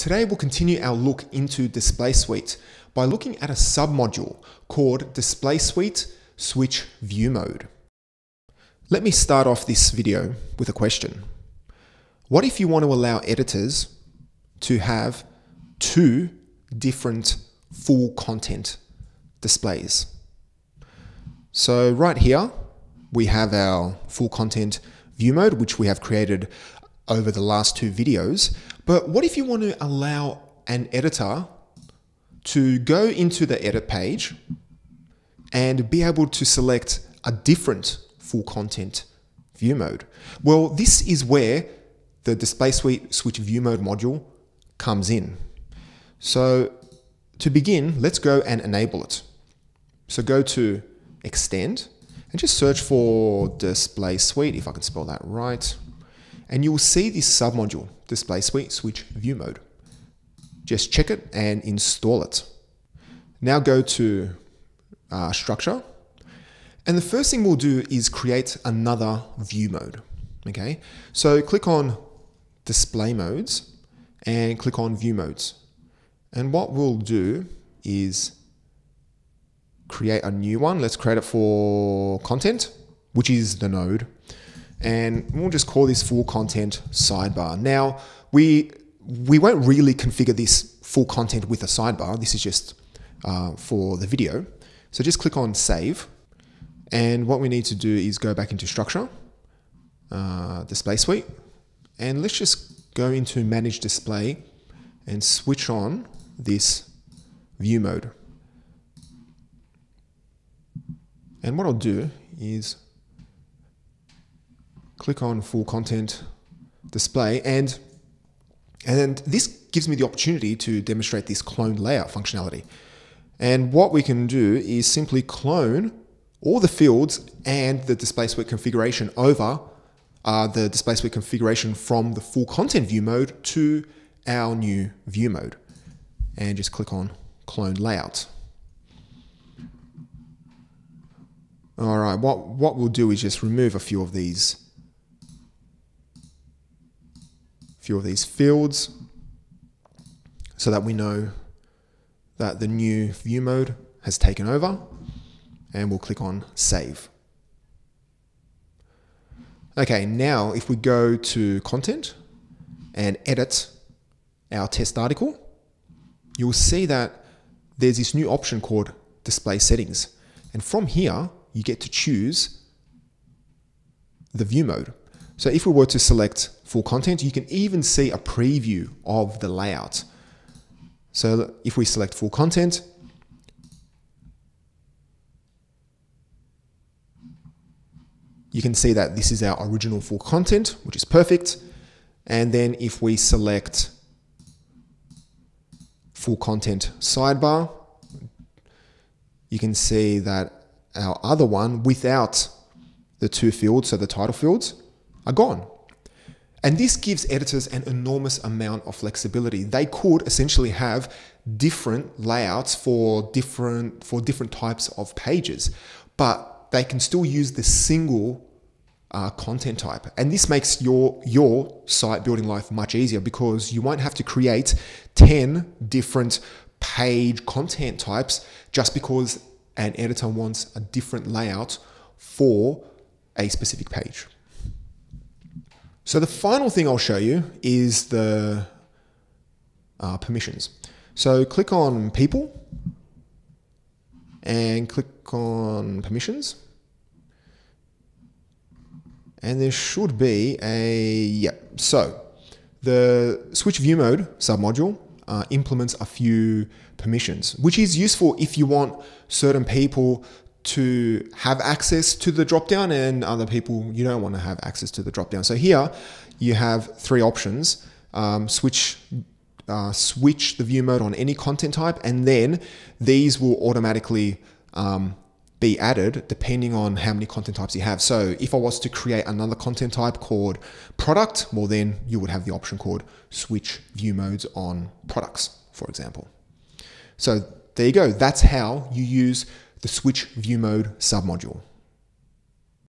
Today we'll continue our look into Display Suite by looking at a submodule called Display Suite Switch View Mode. Let me start off this video with a question. What if you want to allow editors to have two different full content displays? So right here, we have our full content view mode, which we have created over the last two videos. But what if you want to allow an editor to go into the edit page and be able to select a different full content view mode? Well, this is where the Display Suite Switch View Mode module comes in. So to begin, let's go and enable it. So go to Extend and just search for Display Suite, if I can spell that right. And you will see this submodule, Display Suite Switch View Mode. Just check it and install it. Now go to uh, Structure. And the first thing we'll do is create another view mode. Okay, so click on Display Modes and click on View Modes. And what we'll do is create a new one. Let's create it for content, which is the node. And we'll just call this full content sidebar. Now, we, we won't really configure this full content with a sidebar. This is just uh, for the video. So just click on save. And what we need to do is go back into structure, uh, display suite, and let's just go into manage display and switch on this view mode. And what I'll do is click on full content display and and this gives me the opportunity to demonstrate this clone layout functionality. And what we can do is simply clone all the fields and the display suite configuration over uh, the display suite configuration from the full content view mode to our new view mode. And just click on clone layout. All right, what, what we'll do is just remove a few of these few of these fields so that we know that the new view mode has taken over and we'll click on save. Okay, now if we go to content and edit our test article, you'll see that there's this new option called display settings. And from here, you get to choose the view mode. So if we were to select full content, you can even see a preview of the layout. So if we select full content, you can see that this is our original full content, which is perfect. And then if we select full content sidebar, you can see that our other one without the two fields, so the title fields, are gone. And this gives editors an enormous amount of flexibility. They could essentially have different layouts for different for different types of pages, but they can still use the single uh, content type. And this makes your your site building life much easier because you won't have to create 10 different page content types just because an editor wants a different layout for a specific page. So the final thing I'll show you is the uh, permissions. So click on people and click on permissions. And there should be a, yeah. So the switch view mode submodule uh, implements a few permissions, which is useful if you want certain people to have access to the dropdown and other people you don't want to have access to the dropdown. So here you have three options. Um, switch uh, switch the view mode on any content type, and then these will automatically um, be added depending on how many content types you have. So if I was to create another content type called product, well then you would have the option called switch view modes on products, for example. So there you go. That's how you use the switch view mode submodule.